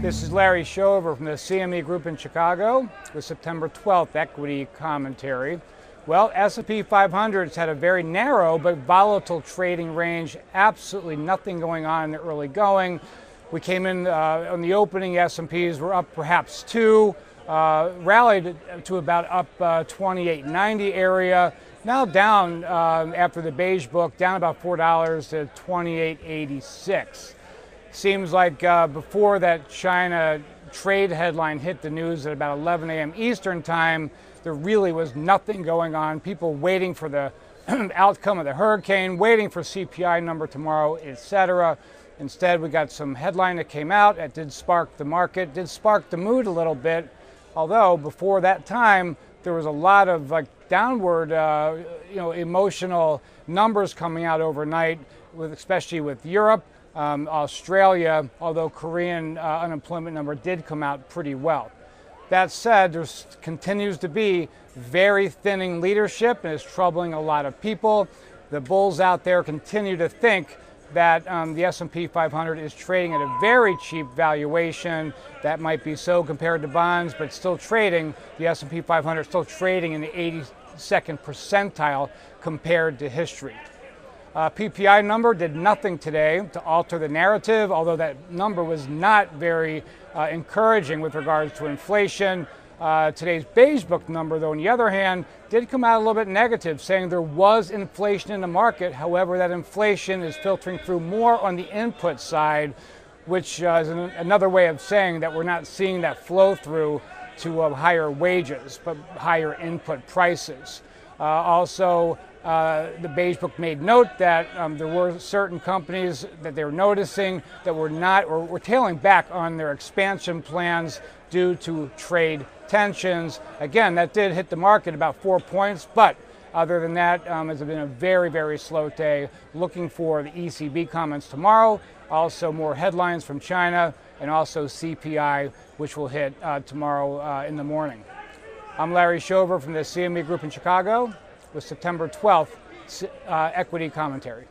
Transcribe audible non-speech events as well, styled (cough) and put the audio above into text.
This is Larry Shover from the CME Group in Chicago with September 12th equity commentary. Well, S&P 500 has had a very narrow but volatile trading range. Absolutely nothing going on in the early going. We came in uh, on the opening. S&Ps were up perhaps two, uh, rallied to about up uh, 28.90 area. Now down uh, after the beige book, down about four dollars to 28.86. Seems like uh, before that China trade headline hit the news at about 11 a.m. Eastern time, there really was nothing going on. People waiting for the (clears throat) outcome of the hurricane, waiting for CPI number tomorrow, etc. Instead, we got some headline that came out that did spark the market, did spark the mood a little bit. Although before that time, there was a lot of like downward, uh, you know, emotional numbers coming out overnight, with especially with Europe um, Australia, although Korean uh, unemployment number did come out pretty well. That said, there continues to be very thinning leadership and it's troubling a lot of people. The bulls out there continue to think that um, the S&P 500 is trading at a very cheap valuation. That might be so compared to bonds, but still trading. The S&P 500 is still trading in the 82nd percentile compared to history. Uh, PPI number did nothing today to alter the narrative, although that number was not very uh, encouraging with regards to inflation. Uh, today's beige book number, though, on the other hand, did come out a little bit negative, saying there was inflation in the market. However, that inflation is filtering through more on the input side, which uh, is an, another way of saying that we're not seeing that flow through to uh, higher wages, but higher input prices. Uh, also, uh, the Beige Book made note that um, there were certain companies that they were noticing that were not or were tailing back on their expansion plans due to trade tensions. Again, that did hit the market about four points, but other than that, um, it's been a very, very slow day. Looking for the ECB comments tomorrow, also more headlines from China, and also CPI, which will hit uh, tomorrow uh, in the morning. I'm Larry Shover from the CME Group in Chicago with September 12th uh, equity commentary.